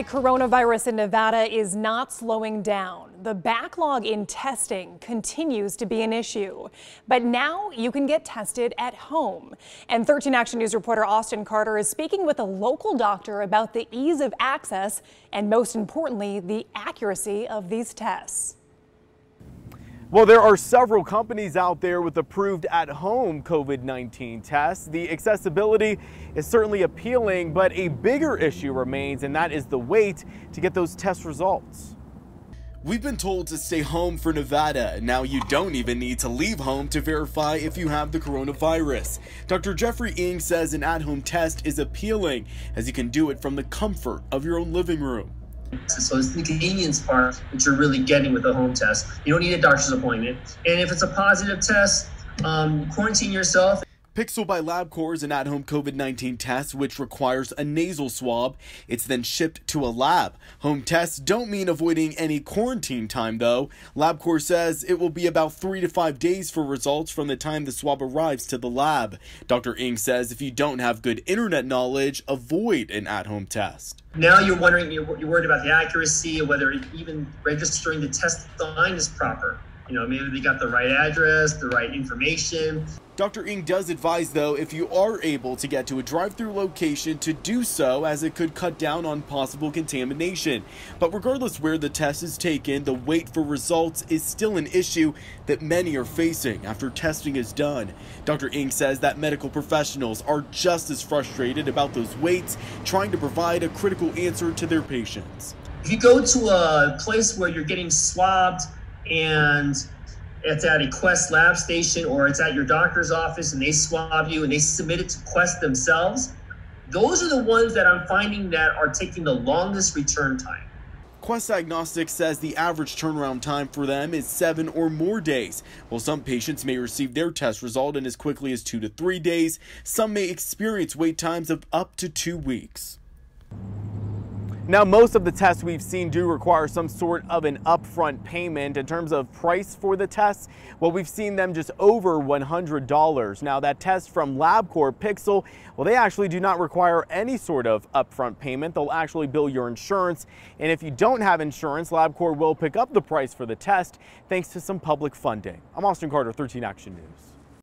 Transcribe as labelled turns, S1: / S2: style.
S1: Coronavirus in Nevada is not slowing down. The backlog in testing continues to be an issue. But now you can get tested at home. And 13 Action News reporter Austin Carter is speaking with a local doctor about the ease of access and, most importantly, the accuracy of these tests.
S2: Well, there are several companies out there with approved at-home COVID-19 tests. The accessibility is certainly appealing, but a bigger issue remains, and that is the wait to get those test results.
S3: We've been told to stay home for Nevada. Now you don't even need to leave home to verify if you have the coronavirus. Dr. Jeffrey Ng says an at-home test is appealing as you can do it from the comfort of your own living room.
S4: So it's the convenience part that you're really getting with a home test. You don't need a doctor's appointment. And if it's a positive test, um, quarantine yourself.
S3: Pixel by LabCorp is an at-home COVID-19 test which requires a nasal swab. It's then shipped to a lab. Home tests don't mean avoiding any quarantine time though. LabCorp says it will be about three to five days for results from the time the swab arrives to the lab. Dr. Ng says if you don't have good internet knowledge, avoid an at-home test.
S4: Now you're wondering, you're, you're worried about the accuracy, whether even registering the test line is proper. You know, maybe they got the right address, the right information.
S3: Dr. Ng does advise, though, if you are able to get to a drive-through location to do so as it could cut down on possible contamination. But regardless where the test is taken, the wait for results is still an issue that many are facing after testing is done. Dr. Ng says that medical professionals are just as frustrated about those waits, trying to provide a critical answer to their patients.
S4: If you go to a place where you're getting swabbed and it's at a Quest lab station or it's at your doctor's office and they swab you and they submit it to Quest themselves, those are the ones that I'm finding that are taking the longest return time.
S3: Quest Diagnostics says the average turnaround time for them is seven or more days. While some patients may receive their test result in as quickly as two to three days, some may experience wait times of up to two weeks.
S2: Now, most of the tests we've seen do require some sort of an upfront payment. In terms of price for the tests, well, we've seen them just over $100. Now, that test from LabCorp Pixel, well, they actually do not require any sort of upfront payment. They'll actually bill your insurance. And if you don't have insurance, LabCorp will pick up the price for the test thanks to some public funding. I'm Austin Carter, 13 Action News.